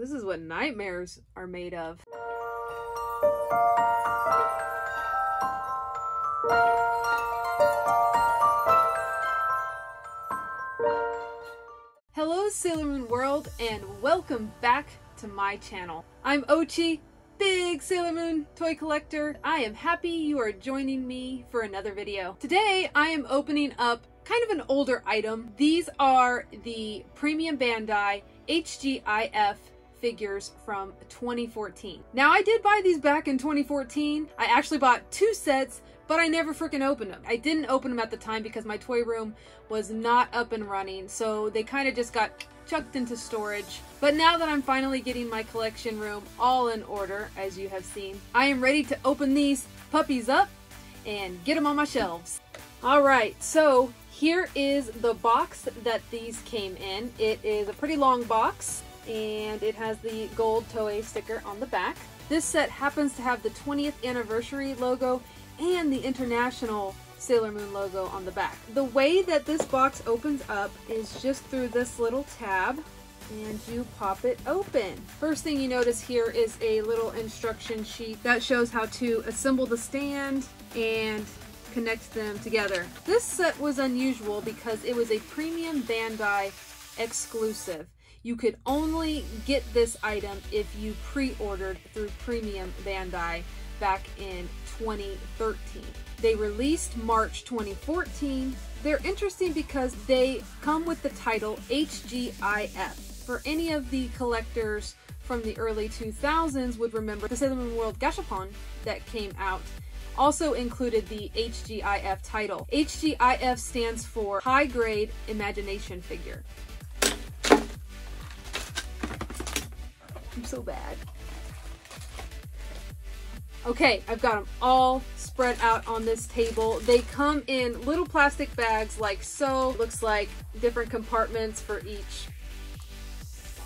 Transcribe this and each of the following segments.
This is what nightmares are made of. Hello Sailor Moon World and welcome back to my channel. I'm Ochi, big Sailor Moon toy collector. I am happy you are joining me for another video. Today I am opening up kind of an older item. These are the Premium Bandai HGIF figures from 2014. Now I did buy these back in 2014. I actually bought two sets but I never freaking opened them. I didn't open them at the time because my toy room was not up and running, so they kind of just got chucked into storage. But now that I'm finally getting my collection room all in order, as you have seen, I am ready to open these puppies up and get them on my shelves. Alright, so here is the box that these came in. It is a pretty long box, and it has the gold Toei sticker on the back. This set happens to have the 20th anniversary logo and the international Sailor Moon logo on the back. The way that this box opens up is just through this little tab and you pop it open. First thing you notice here is a little instruction sheet that shows how to assemble the stand and connect them together. This set was unusual because it was a premium Bandai exclusive. You could only get this item if you pre-ordered through Premium Bandai back in 2013. They released March 2014. They're interesting because they come with the title HGIF. For any of the collectors from the early 2000s would remember the Sailor Moon World Gashapon that came out also included the HGIF title. HGIF stands for High Grade Imagination Figure. I'm so bad. Okay, I've got them all spread out on this table. They come in little plastic bags like so. Looks like different compartments for each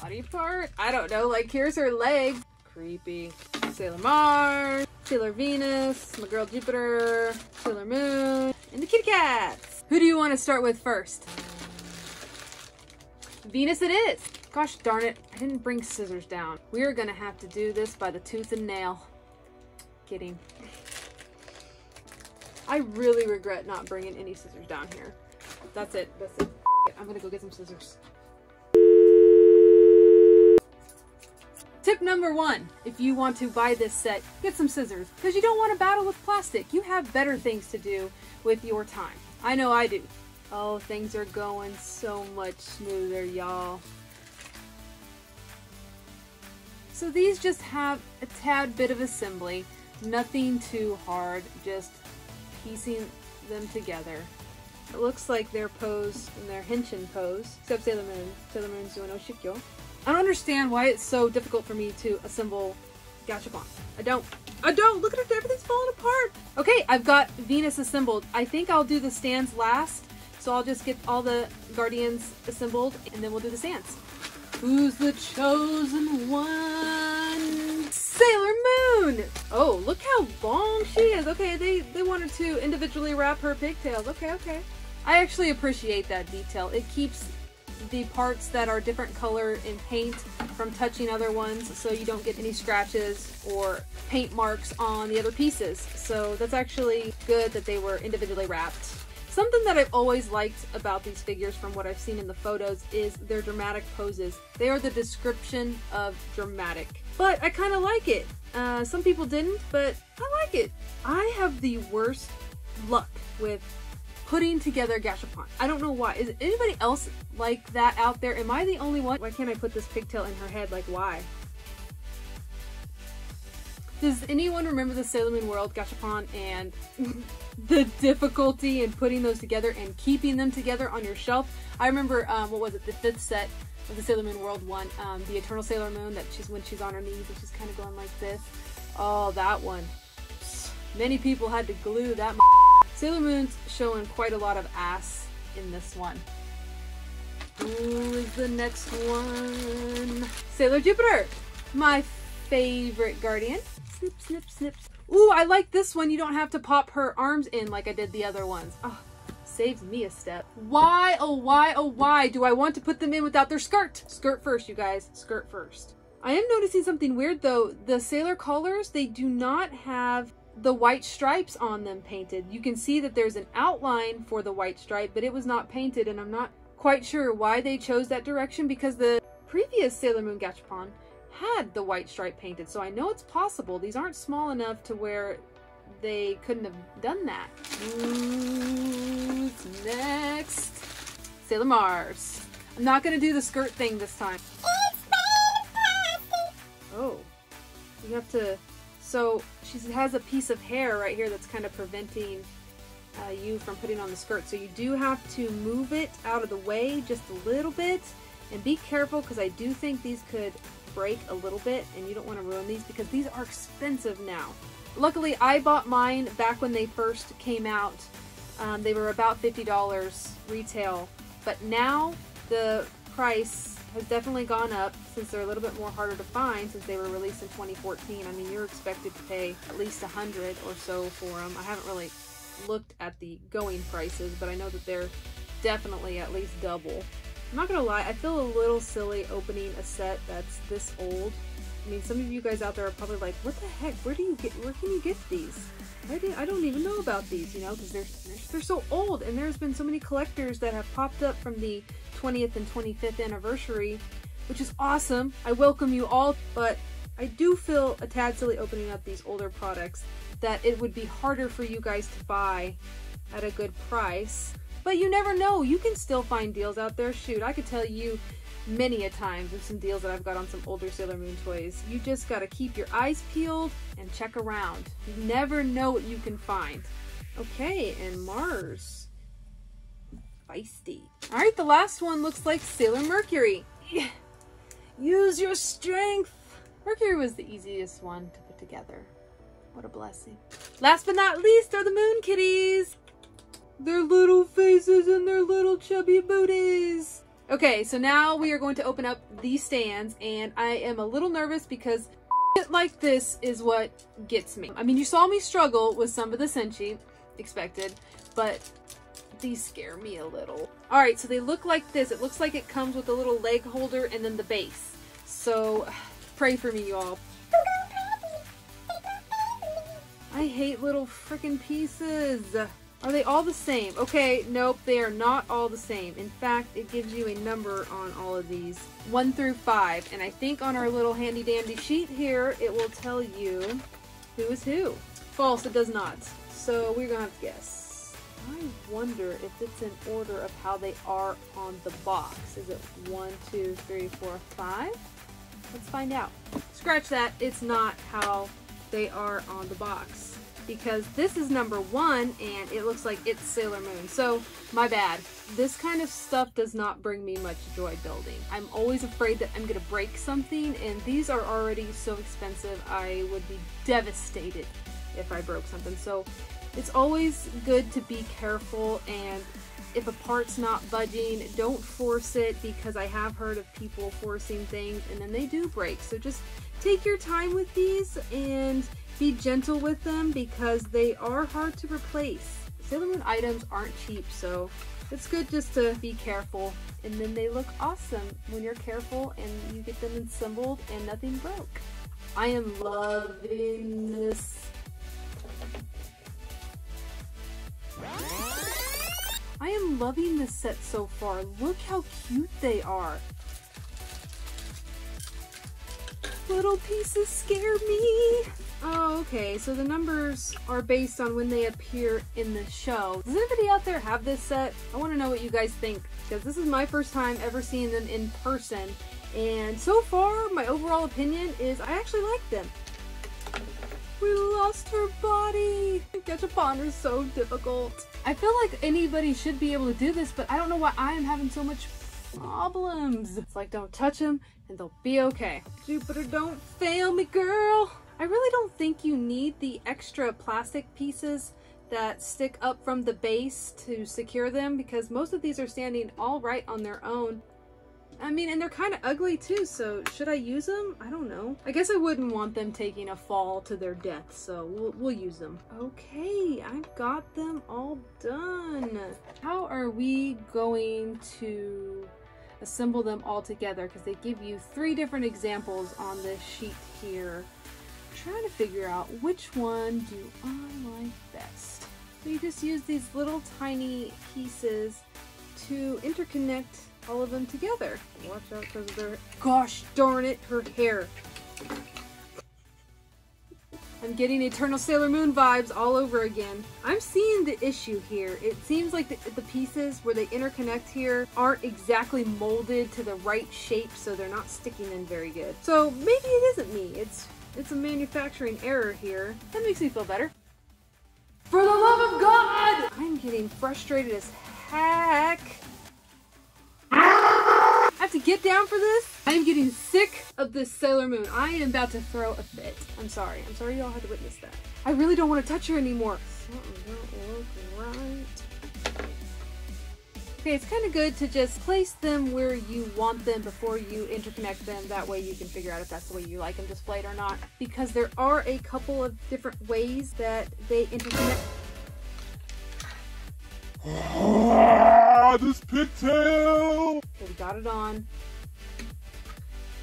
body part. I don't know, like here's her leg. Creepy. Sailor Mars, Sailor Venus, my girl Jupiter, Sailor Moon, and the kitty cats. Who do you want to start with first? Venus it is. Gosh darn it, I didn't bring scissors down. We are gonna have to do this by the tooth and nail. Kidding. I really regret not bringing any scissors down here. That's it. That's it. I'm gonna go get some scissors. Tip number one, if you want to buy this set, get some scissors because you don't want to battle with plastic. You have better things to do with your time. I know I do. Oh, things are going so much smoother, y'all. So these just have a tad bit of assembly. Nothing too hard, just piecing them together. It looks like they're posed in their Henshin pose, except Sailor Moon. Sailor Moon's doing Oshikyo. I don't understand why it's so difficult for me to assemble Gashapon. I don't. I don't! Look at it, everything's falling apart! Okay, I've got Venus assembled. I think I'll do the stands last, so I'll just get all the Guardians assembled, and then we'll do the stands. Who's the chosen one? Sailor Moon! Oh, look how long she is. Okay, they, they wanted to individually wrap her pigtails. Okay, okay. I actually appreciate that detail. It keeps the parts that are different color in paint from touching other ones so you don't get any scratches or paint marks on the other pieces. So that's actually good that they were individually wrapped. Something that I've always liked about these figures from what I've seen in the photos is their dramatic poses. They are the description of dramatic. But I kind of like it. Uh, some people didn't, but I like it. I have the worst luck with putting together Gashapon. I don't know why. Is anybody else like that out there? Am I the only one? Why can't I put this pigtail in her head? Like, why? Does anyone remember the Sailor Moon World Gashapon and the difficulty in putting those together and keeping them together on your shelf? I remember, um, what was it, the fifth set of the Sailor Moon World one, um, the Eternal Sailor Moon, that she's when she's on her knees and she's kind of going like this. Oh, that one. Many people had to glue that. Sailor Moon's showing quite a lot of ass in this one. Who is the next one? Sailor Jupiter, my favorite guardian. Snip, snip, snip. Ooh, I like this one. You don't have to pop her arms in like I did the other ones. Ah, oh, saves me a step. Why, oh why, oh why do I want to put them in without their skirt? Skirt first, you guys. Skirt first. I am noticing something weird though. The Sailor Collars, they do not have the white stripes on them painted. You can see that there's an outline for the white stripe, but it was not painted and I'm not quite sure why they chose that direction because the previous Sailor Moon Gachapon had the white stripe painted. So I know it's possible. These aren't small enough to where they couldn't have done that. Who's next? Sailor Mars. I'm not going to do the skirt thing this time. Oh. You have to... So, she has a piece of hair right here that's kind of preventing uh, you from putting on the skirt. So you do have to move it out of the way just a little bit. And be careful because I do think these could break a little bit and you don't want to ruin these because these are expensive now. Luckily, I bought mine back when they first came out. Um, they were about $50 retail, but now the price has definitely gone up since they're a little bit more harder to find since they were released in 2014. I mean, you're expected to pay at least a 100 or so for them. I haven't really looked at the going prices, but I know that they're definitely at least double. I'm not gonna lie, I feel a little silly opening a set that's this old. I mean, some of you guys out there are probably like, what the heck, where do you get, where can you get these? I, didn't, I don't even know about these, you know, because they're, they're, they're so old, and there's been so many collectors that have popped up from the 20th and 25th anniversary, which is awesome. I welcome you all, but I do feel a tad silly opening up these older products that it would be harder for you guys to buy at a good price but you never know. You can still find deals out there. Shoot, I could tell you many a times with some deals that I've got on some older Sailor Moon toys. You just gotta keep your eyes peeled and check around. You never know what you can find. Okay, and Mars. Feisty. Alright, the last one looks like Sailor Mercury. Use your strength. Mercury was the easiest one to put together. What a blessing. Last but not least are the Moon Kitties their little faces and their little chubby booties. Okay, so now we are going to open up these stands, and I am a little nervous because like this is what gets me. I mean, you saw me struggle with some of the Senshi, expected, but these scare me a little. Alright, so they look like this. It looks like it comes with a little leg holder and then the base. So, pray for me, y'all. I hate little freaking pieces. Are they all the same? Okay, nope, they are not all the same. In fact, it gives you a number on all of these. 1 through 5. And I think on our little handy dandy sheet here, it will tell you who is who. False, it does not. So we're to have to guess. I wonder if it's in order of how they are on the box. Is it 1, 2, 3, 4, 5? Let's find out. Scratch that. It's not how they are on the box because this is number one and it looks like it's Sailor Moon. So, my bad. This kind of stuff does not bring me much joy building. I'm always afraid that I'm to break something and these are already so expensive I would be devastated if I broke something. So, it's always good to be careful and if a part's not budging, don't force it because I have heard of people forcing things and then they do break. So just take your time with these and be gentle with them because they are hard to replace. Sailor Moon items aren't cheap, so it's good just to be careful. And then they look awesome when you're careful and you get them assembled and nothing broke. I am loving this. Loving this set so far. Look how cute they are. Little pieces scare me. Oh, okay. So the numbers are based on when they appear in the show. Does anybody out there have this set? I want to know what you guys think because this is my first time ever seeing them in person. And so far, my overall opinion is I actually like them. We lost her body! Gachapon is so difficult. I feel like anybody should be able to do this, but I don't know why I am having so much problems. It's like, don't touch them and they'll be okay. Jupiter, don't fail me, girl! I really don't think you need the extra plastic pieces that stick up from the base to secure them because most of these are standing all right on their own. I mean, and they're kind of ugly too, so should I use them? I don't know. I guess I wouldn't want them taking a fall to their death, so we'll, we'll use them. Okay, I've got them all done. How are we going to assemble them all together because they give you three different examples on this sheet here. I'm trying to figure out which one do I like best. We just use these little tiny pieces to interconnect all of them together. Watch out because of their- gosh darn it, her hair. I'm getting Eternal Sailor Moon vibes all over again. I'm seeing the issue here. It seems like the, the, pieces where they interconnect here aren't exactly molded to the right shape, so they're not sticking in very good. So maybe it isn't me. It's it's a manufacturing error here. That makes me feel better. For the love of God! I'm getting frustrated as heck to get down for this? I am getting sick of this Sailor Moon. I am about to throw a fit. I'm sorry. I'm sorry y'all had to witness that. I really don't want to touch her anymore. Something don't look right. Okay, it's kind of good to just place them where you want them before you interconnect them. That way you can figure out if that's the way you like them displayed or not. Because there are a couple of different ways that they interconnect. This pigtail! Okay, we got it on.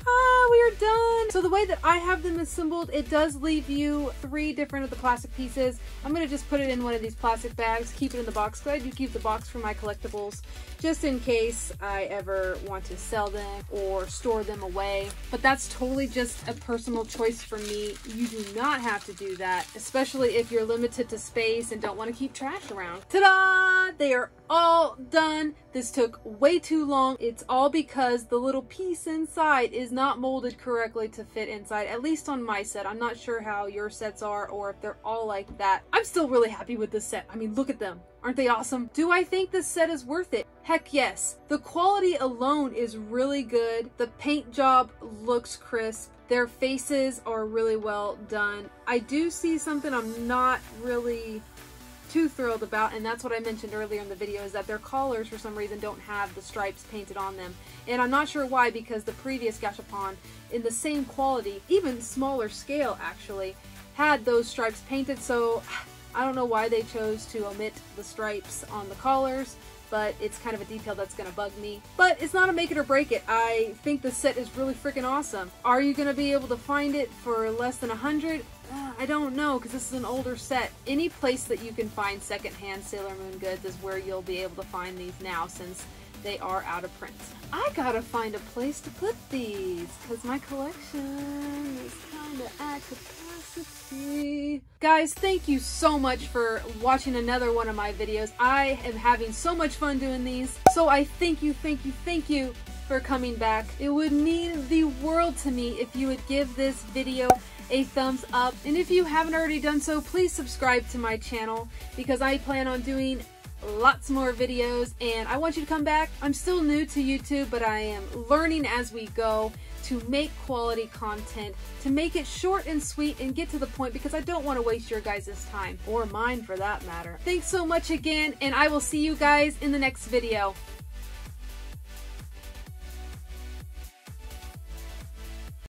Ah, we are done. So the way that I have them assembled, it does leave you three different of the plastic pieces. I'm to just put it in one of these plastic bags, keep it in the box, I do keep the box for my collectibles, just in case I ever want to sell them or store them away. But that's totally just a personal choice for me. You do not have to do that, especially if you're limited to space and don't want to keep trash around. Ta-da! They are all done. This took way too long. It's all because the little piece inside is not molded correctly to fit inside, at least on my set. I'm not sure how your sets are or if they're all like that. I'm still really happy with this set. I mean, look at them. Aren't they awesome? Do I think this set is worth it? Heck yes. The quality alone is really good. The paint job looks crisp. Their faces are really well done. I do see something I'm not really too thrilled about, and that's what I mentioned earlier in the video, is that their collars for some reason don't have the stripes painted on them. And I'm not sure why, because the previous Gashapon, in the same quality, even smaller scale actually, had those stripes painted, so I don't know why they chose to omit the stripes on the collars but it's kind of a detail that's to bug me. But it's not a make it or break it. I think the set is really freaking awesome. Are you to be able to find it for less than a hundred? Uh, I don't know because this is an older set. Any place that you can find secondhand Sailor Moon goods is where you'll be able to find these now since they are out of print. I gotta find a place to put these because my collection is kind of at capacity. Guys, thank you so much for watching another one of my videos. I am having so much fun doing these. So I thank you, thank you, thank you for coming back. It would mean the world to me if you would give this video a thumbs up. And if you haven't already done so, please subscribe to my channel because I plan on doing lots more videos and I want you to come back. I'm still new to YouTube, but I am learning as we go to make quality content, to make it short and sweet and get to the point because I don't want to waste your guys' time, or mine for that matter. Thanks so much again, and I will see you guys in the next video.